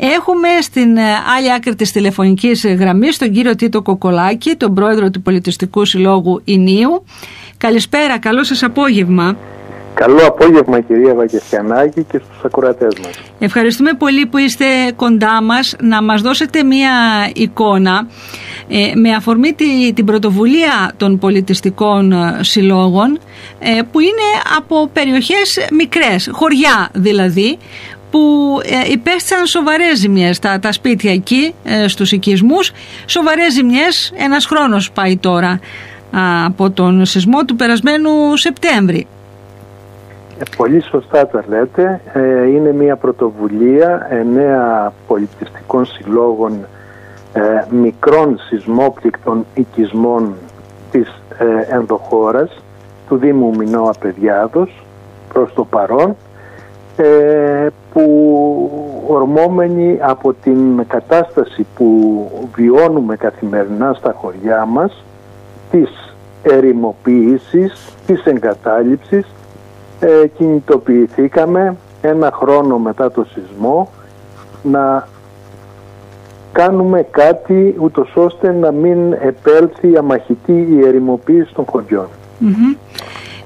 Έχουμε στην ε, άλλη άκρη της τηλεφωνικής γραμμής τον κύριο Τίτο Κοκολάκη, τον πρόεδρο του Πολιτιστικού Συλλόγου Ινίου. Καλησπέρα, καλό σας απόγευμα. Καλό απόγευμα κυρία Βαγγεσιανάκη και στους ακροατές μας. Ευχαριστούμε πολύ που είστε κοντά μας να μας δώσετε μία εικόνα ε, με αφορμή την πρωτοβουλία των πολιτιστικών ε, συλλόγων που είναι από περιοχές μικρές, χωριά δηλαδή, που ε, υπέστησαν σοβαρές ζημιές τα, τα σπίτια εκεί ε, στους οικισμούς. Σοβαρές ζημιές ένας χρόνος πάει τώρα από τον σεισμό του περασμένου Σεπτέμβρη. Ε, Πολύ σωστά τα λέτε. Είναι μια πρωτοβουλία εννέα πολιτιστικών συλλόγων μικρών σεισμόπληκτων οικισμών της ενδοχώρας του Δήμου Μινώα Παιδιάδος προς το παρόν. Ε, που ορμόμενοι από την κατάσταση που βιώνουμε καθημερινά στα χωριά μας της ερημοποίησης, της εγκατάλειψης ε, κινητοποιηθήκαμε ένα χρόνο μετά το σεισμό να κάνουμε κάτι ούτως ώστε να μην επέλθει αμαχητή η ερημοποίηση των χωριων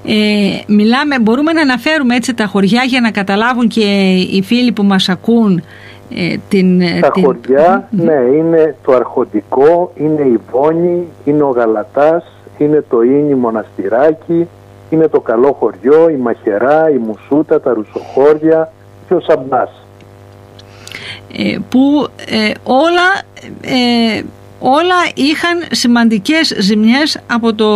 ε, μιλάμε, μπορούμε να αναφέρουμε έτσι τα χωριά για να καταλάβουν και οι φίλοι που μας ακούν ε, την... Τα την... χωρια ναι, είναι το Αρχοντικό, είναι η Βόνη, είναι ο Γαλατάς, είναι το Ίνι Μοναστηράκι, είναι το Καλό Χωριό, η Μαχερά, η Μουσούτα, τα Ρουσοχώρια και ο Σαμπάς. Ε, που ε, όλα, ε, όλα είχαν σημαντικές ζημιές από το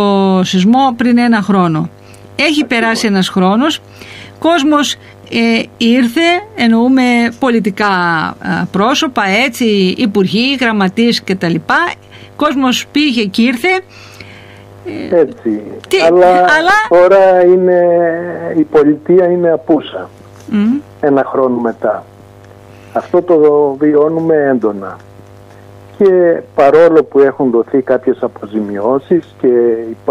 σεισμό πριν ένα χρόνο. Έχει περάσει ένας χρόνος, κόσμος ε, ήρθε, εννοούμε πολιτικά ε, πρόσωπα, έτσι, υπουργοί, γραμματείς κτλ. Κόσμος πήγε και ήρθε. Ε, έτσι. αλλά, αλλά, τώρα είναι, η πολιτεία είναι απούσα. Ένα χρόνο μετά. Αυτό το βιώνουμε έντονα και παρόλο που έχουν δοθεί κάποιες αποζημιώσεις και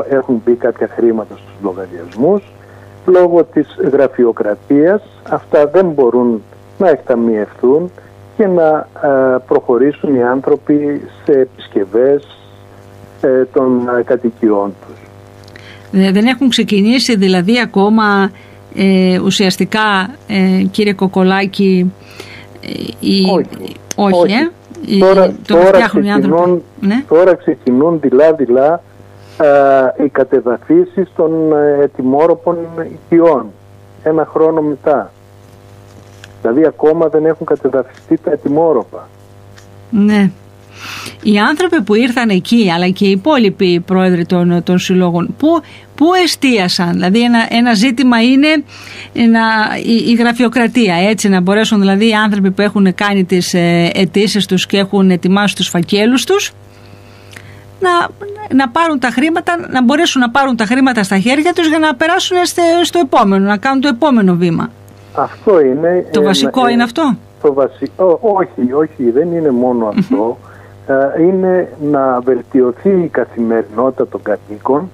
έχουν μπει κάποια χρήματα στους λογαριασμούς λόγω της γραφειοκρατίας αυτά δεν μπορούν να εκταμιευθούν και να ε, προχωρήσουν οι άνθρωποι σε επισκευές ε, των ε, κατοικιών τους. Δεν έχουν ξεκινήσει δηλαδή ακόμα ουσιαστικά κύριε Κοκολάκη όχι, όχι, τώρα, τώρα, ξεκινούν, ναι. τώρα ξεκινούν δειλά-δειλά οι κατεδαφίσεις των ετοιμόρροπων οικειών ένα χρόνο μετά. Δηλαδή ακόμα δεν έχουν κατεδαφιστεί τα ετοιμόρροπα. Ναι οι άνθρωποι που ήρθαν εκεί αλλά και οι υπόλοιποι πρόεδροι των, των συλλόγων που, που εστίασαν; Δηλαδή ένα, ένα ζήτημα είναι να, η, η, γραφειοκρατία έτσι να μπορέσουν δηλαδή οι άνθρωποι που έχουν κάνει τις ε, αιτήσεις τους και έχουν ετοιμάσει τους φακέλους τους να, να πάρουν τα χρήματα, να μπορέσουν να πάρουν τα χρήματα στα χέρια τους για να περάσουν στο, στο επόμενο, να κάνουν το επόμενο βήμα. Αυτό είναι. Το βασικό είναι αυτό; Το βασικό, όχι, όχι, δεν είναι μόνο αυτό. Ε, είναι να βελτιωθεί η καθημερινότητα των κατοίκων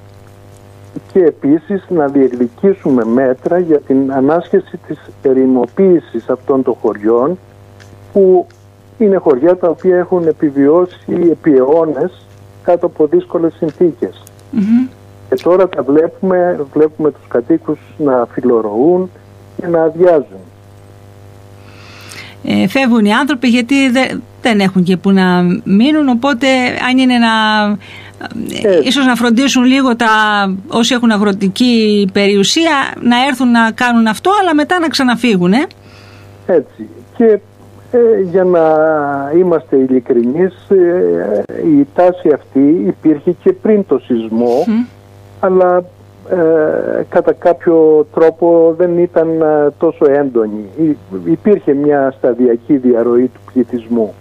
και επίσης να διεκδικήσουμε μέτρα για την ανάσχεση της ερημοποίησης αυτών των χωριών που είναι χωριά τα οποία έχουν επιβιώσει επί αιώνες κάτω από δύσκολες Και τώρα τα βλέπουμε, βλέπουμε τους κατοίκους να φιλορωούν και να αδειάζουν. Ε, φεύγουν οι άνθρωποι γιατί δεν έχουν και που να μείνουν οπότε αν είναι να ε. ίσως να φροντίσουν λίγο τα όσοι έχουν αγροτική περιουσία να έρθουν να κάνουν αυτό αλλά μετά να ξαναφύγουν ε. έτσι και ε, για να είμαστε ειλικρινείς η τάση αυτή υπήρχε και πριν το σεισμό αλλά ε, κατά κάποιο τρόπο δεν ήταν ε, τόσο έντονη. Υπήρχε μια σταδιακή διαρροή του πληθυσμού.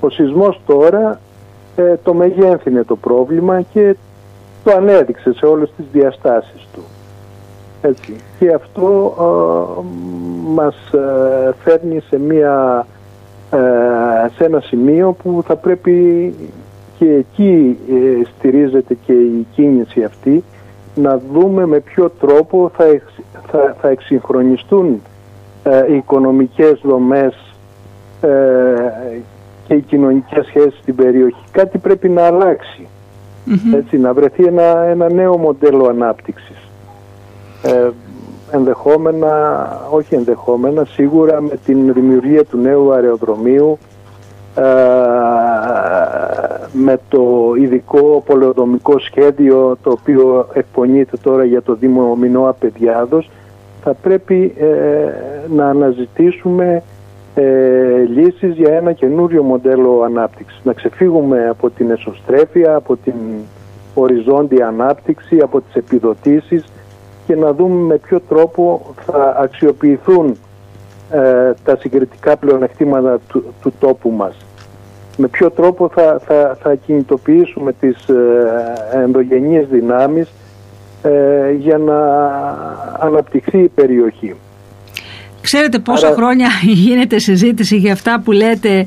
Ο σεισμός τώρα ε, το μεγένθυνε το πρόβλημα και το ανέδειξε σε όλες τις διαστάσεις του. Έτσι. Και αυτό μας φέρνει σε, μια, σε ένα σημείο που θα πρέπει και εκεί στηρίζεται και η κίνηση αυτή να δούμε με ποιο τρόπο θα, θα, θα εξυγχρονιστούν ε, οι οικονομικές δομές ε, οι κοινωνικές σχέσεις στην περιοχή. Κάτι πρέπει να αλλαξει Έτσι, να βρεθεί ένα, ένα νέο μοντέλο ανάπτυξης. Ε, ενδεχόμενα, όχι ενδεχόμενα, σίγουρα με την δημιουργία του νέου αεροδρομίου ε, με το ειδικό πολεοδομικό σχέδιο το οποίο εκπονείται τώρα για το Δήμο Μινώα Παιδιάδος θα πρέπει ε, να αναζητήσουμε ε, λύσεις για ένα καινούριο μοντέλο ανάπτυξης. Να ξεφύγουμε από την εσωστρέφεια, από την οριζόντια ανάπτυξη, από τις επιδοτήσεις και να δούμε με ποιο τρόπο θα αξιοποιηθούν ε, τα συγκριτικά πλεονεκτήματα του, του τόπου μας. Με ποιο τρόπο θα, θα, θα κινητοποιήσουμε τις ε, ενδογενείς δυνάμεις ε, για να αναπτυχθεί η περιοχή. Ξέρετε πόσα χρόνια γίνεται συζήτηση για αυτά που λέτε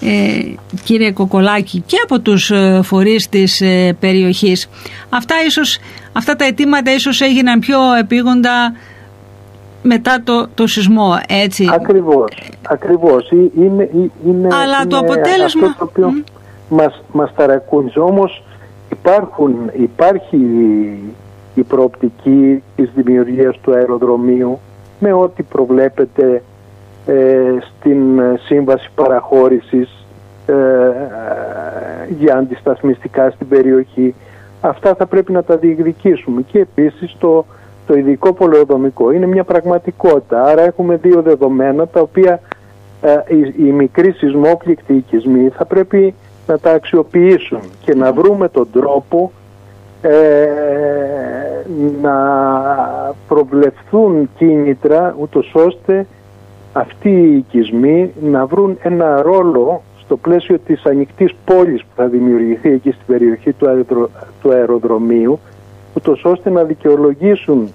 ε, κύριε Κοκολάκη και από τους ε, φορείς της ε, περιοχής. Αυτά, ίσως, αυτά τα αιτήματα ίσως έγιναν πιο επίγοντα μετά το, το σεισμό, έτσι. Ακριβώς, ακριβώς. Είναι, είναι, Αλλά το αποτέλεσμα... Αυτό το οποίο mm. μας, μας ταρακούνιζε. Όμως υπάρχουν, υπάρχει η προοπτική της δημιουργίας του αεροδρομίου με ό,τι προβλέπεται ε, στην σύμβαση παραχώρησης ε, για αντισταθμιστικά στην περιοχή. Αυτά θα πρέπει να τα διεκδικήσουμε και επίσης το, το ειδικό πολεοδομικό είναι μια πραγματικότητα. Άρα έχουμε δύο δεδομένα τα οποία ε, οι, οι μικροί σεισμόπληκτοι οικισμοί θα πρέπει να τα αξιοποιήσουν και να βρούμε τον τρόπο ε, να προβλεφθούν κίνητρα ούτως ώστε αυτοί οι οικισμοί να βρουν ένα ρόλο στο πλαίσιο της ανοιχτής πόλης που θα δημιουργηθεί εκεί στην περιοχή του, του αεροδρομίου ούτως ώστε να δικαιολογήσουν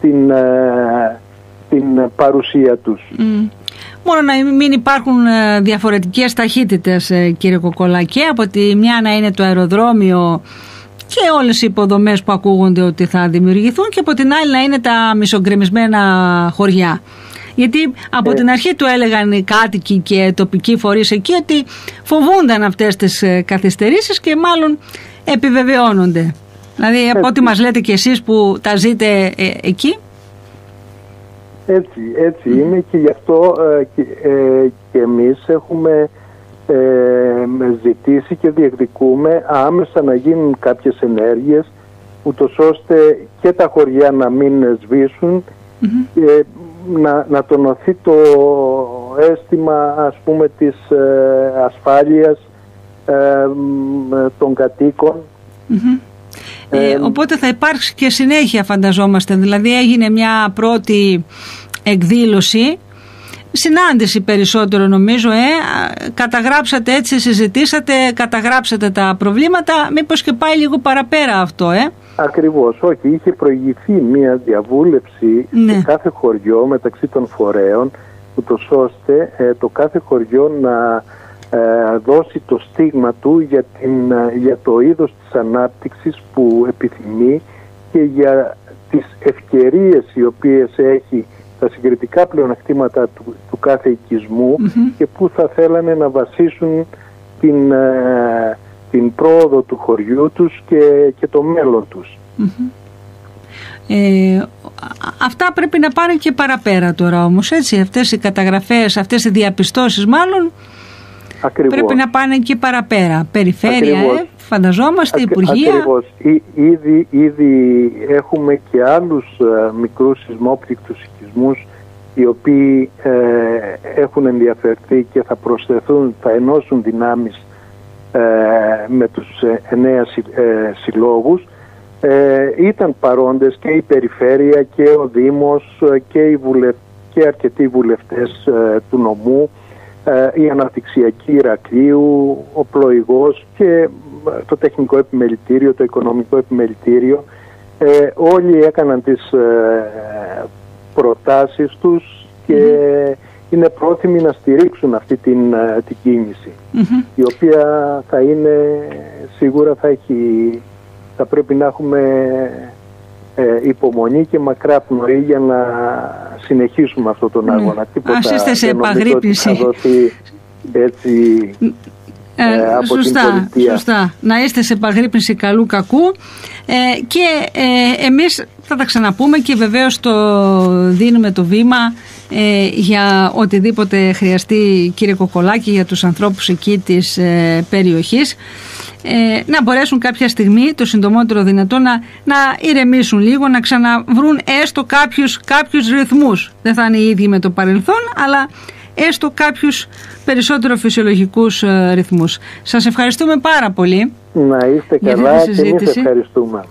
την, ε, την παρουσία τους. Μόνο να μην υπάρχουν ε, διαφορετικές ταχύτητες κύριε Κοκολάκη από τη μια να είναι το αεροδρόμιο και όλες οι υποδομές που ακούγονται ότι θα δημιουργηθούν και από την άλλη να είναι τα μισογκρεμισμένα χωριά. Γιατί από ε. την αρχή του έλεγαν οι κάτοικοι και τοπικοί φορείς εκεί ότι φοβούνταν αυτές τις ε, καθυστερήσεις και μάλλον επιβεβαιώνονται. Δηλαδή από ό,τι μας λέτε και εσείς που τα ζείτε ε, εκεί. Έτσι, έτσι είναι και γι' αυτό και, και εμείς έχουμε ε, ζητήσει και διεκδικούμε άμεσα να γίνουν κάποιες ενέργειες ούτως ώστε και τα χωριά να μην σβησουν και να, να τονωθεί το αίσθημα ας πούμε της ε, ασφάλειας ε, των κατοικων ε, οπότε θα υπάρξει και συνέχεια φανταζόμαστε δηλαδή έγινε μια πρώτη εκδήλωση συνάντηση περισσότερο νομίζω, ε. καταγράψατε έτσι, συζητήσατε, καταγράψατε τα προβλήματα, μήπως και πάει λίγο παραπέρα αυτό, ε. Ακριβώς, όχι, είχε προηγηθεί μια διαβούλευση σε ναι. κάθε χωριό μεταξύ των φορέων, ούτως ώστε ε, το κάθε χωριό να ε, δώσει το στίγμα του για, την, ε, για το είδος της ανάπτυξης που επιθυμεί και για τις ευκαιρίες οι οποίες έχει τα συγκριτικά πλεονεκτήματα του, του κάθε και που θα θέλανε να βασίσουν την, ε, την πρόοδο του χωριού τους και, και το μέλλον τους. Ε, αυτά πρέπει να πάνε και παραπέρα τώρα όμως έτσι αυτές οι καταγραφές, αυτές οι διαπιστώσεις μάλλον πρέπει να πάνε και παραπέρα. Περιφέρεια ε, φανταζόμαστε, Ακ, Υπουργεία. Ακριβώς, ήδη, ήδη έχουμε και άλλους ε, μικρούς σεισμόπληκτους οι οποίοι ε, έχουν ενδιαφερθεί και θα προσθεθούν, θα ενώσουν δυνάμεις ε, με τους ε, εννέα ε, συλλόγους. Ήταν παρόντες και η Περιφέρεια και ο Δήμος και, οι βουλευ... και αρκετοί βουλευτές του νομού η Αναπτυξιακή Ηρακλείου, ο Πλοηγός και το Τεχνικό Επιμελητήριο, το Οικονομικό Επιμελητήριο όλοι έκαναν τις προτάσεις τους και είναι πρόθυμοι να στηρίξουν αυτή την, ε, την κινηση η οποία θα είναι σίγουρα θα έχει θα πρέπει να έχουμε ε, υπομονή και μακρά πνοή για να συνεχίσουμε αυτόν τον ναι. αγώνα. Τίποτα Ας είστε σε επαγρύπνηση. Θα δοθεί έτσι ε, ε, από σωστά, την πολιτεία. σωστά. Να είστε σε παγρύπνηση καλού κακού ε, και ε, εμείς θα τα ξαναπούμε και βεβαίως το δίνουμε το βήμα ε, για οτιδήποτε χρειαστεί κύριε Κοκολάκη για τους ανθρώπους εκεί της ε, περιοχής ε, να μπορέσουν κάποια στιγμή το συντομότερο δυνατό να, να ηρεμήσουν λίγο, να ξαναβρούν έστω κάποιους, κάποιους ρυθμούς. Δεν θα είναι οι ίδιοι με το παρελθόν, αλλά έστω κάποιους περισσότερο φυσιολογικούς ε, ρυθμούς. Σας ευχαριστούμε πάρα πολύ. Να είστε για αυτή καλά τη και εμείς συζήτηση. ευχαριστούμε.